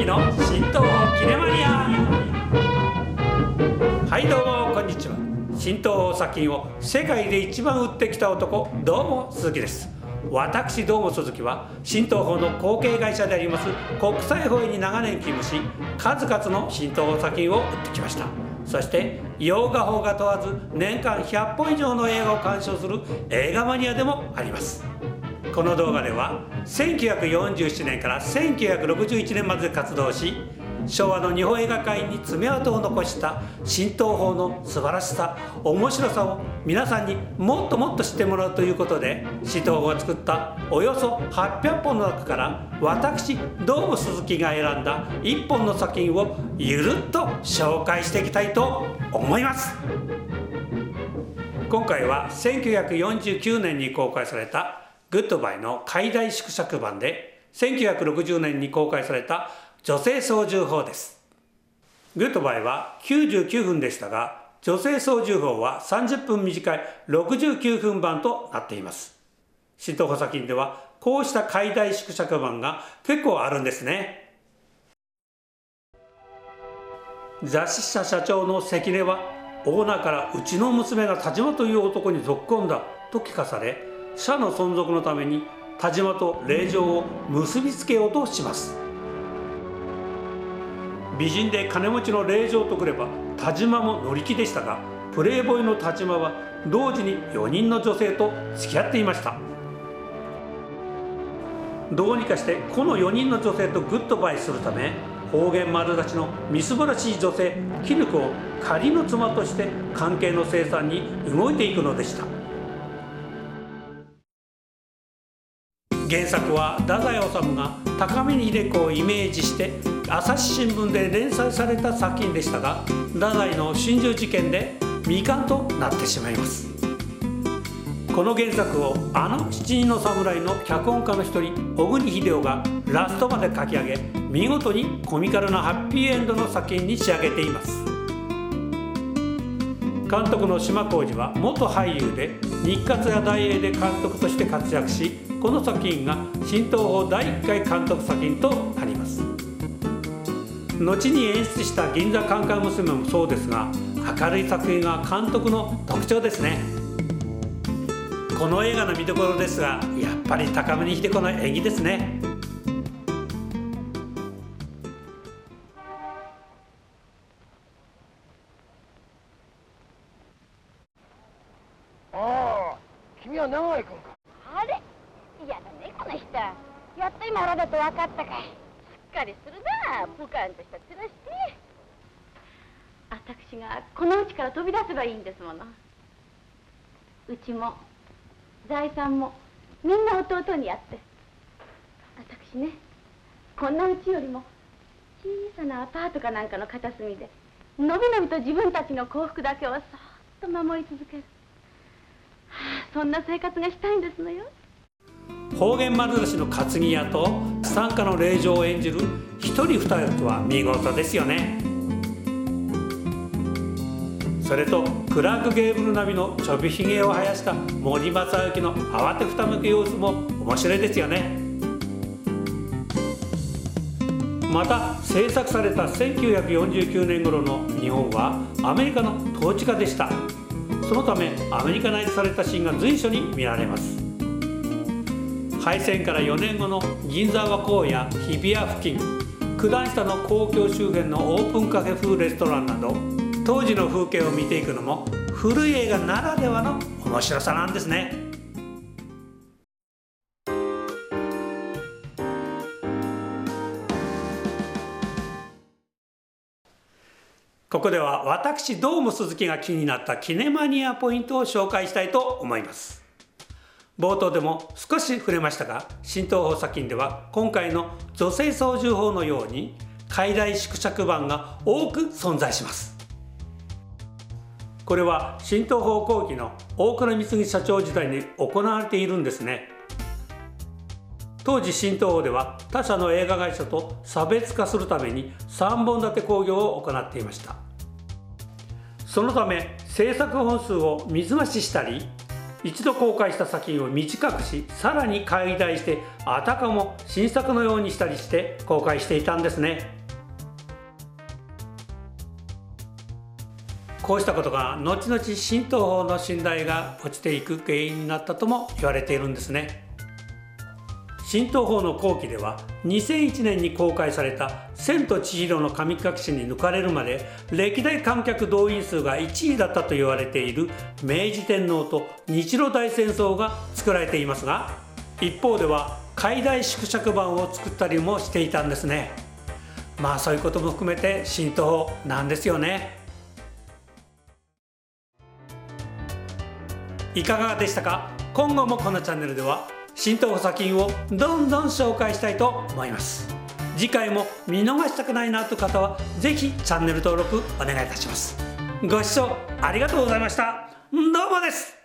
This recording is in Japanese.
の新東宝キネマニア。はいどうもこんにちは。新東宝砂金を世界で一番売ってきた男どうも鈴木です。私どうも鈴木は新東宝の後継会社であります国際保衛に長年勤務し数々の新東宝砂金を売ってきました。そして洋画法が問わず年間100本以上の映画を鑑賞する映画マニアでもあります。この動画では1947年から1961年まで活動し昭和の日本映画界に爪痕を残した新東宝の素晴らしさ面白さを皆さんにもっともっと知ってもらうということで新東宝が作ったおよそ800本の中から私どうも鈴木が選んだ1本の作品をゆるっと紹介していきたいと思います。今回は1949年に公開されたグッドバイの改題縮尺版で1960年に公開された女性操縦法です。グッドバイは99分でしたが女性操縦法は30分短い69分版となっています。新東宝作品ではこうした改題縮尺版が結構あるんですね。雑誌社社長の関根はオーナーからうちの娘が田島という男にぞっこんだと聞かされ社の存続のために田島と令嬢を結びつけようとします。美人で金持ちの令嬢とくれば田島も乗り気でしたがプレイボーイの田島は同時に4人の女性と付き合っていました。どうにかしてこの4人の女性とグッドバイするため方言丸出しのみすぼらしい女性絹子を仮の妻として関係の生産に動いていくのでした。原作は太宰治が高峰秀子をイメージして朝日新聞で連載された作品でしたが太宰の心中事件で未完となってしまいますこの原作をあの七人の侍の脚本家の一人小国秀夫がラストまで書き上げ見事にコミカルなハッピーエンドの作品に仕上げています監督の島浩二は元俳優で日活や大英で監督として活躍しこの作品が新東宝第1回監督作品となります。後に演出した「銀座カンカン娘」もそうですが明るい作品が監督の特徴ですね。この映画の見どころですがやっぱり高峰秀子の演技ですね。君は長井君かあれ？嫌だねこの人。やっと今腹だと分かったかい。しっかりするな。ポカンとした面して。私がこの家から飛び出せばいいんですもの。うちも財産も。みんな弟にやって。私ねこんな家よりも小さなアパートかなんかの片隅でのびのびと自分たちの幸福だけをそっと守り続ける。そんな生活がしたいんですのよ。方言丸出しの担ぎ屋と参加の令状を演じる一人二人とは見事ですよね。それとクラーク・ゲーブル並みのちょびひげを生やした森正幸の慌てふたむく様子も面白いですよね。また制作された1949年頃の日本はアメリカの統治下でした。そのためアメリカ内されたシーンが随所に見られます。敗戦から4年後の銀座和光や日比谷付近九段下の公共周辺のオープンカフェ風レストランなど当時の風景を見ていくのも古い映画ならではの面白さなんですね。ここでは私どうも鈴木が気になったキネマニアポイントを紹介したいと思います。冒頭でも少し触れましたが新東宝作品では今回の女性操縦法のように解体縮尺版が多く存在します。これは新東方後期の大倉光社長時代に行われているんですね。当時新東宝では他社の映画会社と差別化するために3本立て興行を行っていました。そのため制作本数を水増ししたり一度公開した作品を短くしさらに解体してあたかも新作のようにしたりして公開していたんですね。こうしたことが後々神道法の信頼が落ちていく原因になったとも言われているんですね。神道法の後期では2001年に公開された「千と千尋の神隠し」に抜かれるまで歴代観客動員数が1位だったと言われている明治天皇と日露大戦争が作られていますが一方では解大縮尺版を作ったりもしていたんですね。まあそういうことも含めて神道法なんですよね。いかがでしたか？今後もこのチャンネルでは新東宝作品をどんどん紹介したいと思います。次回も見逃したくないなという方は是非チャンネル登録お願いいたします。ご視聴ありがとうございました。どうもです。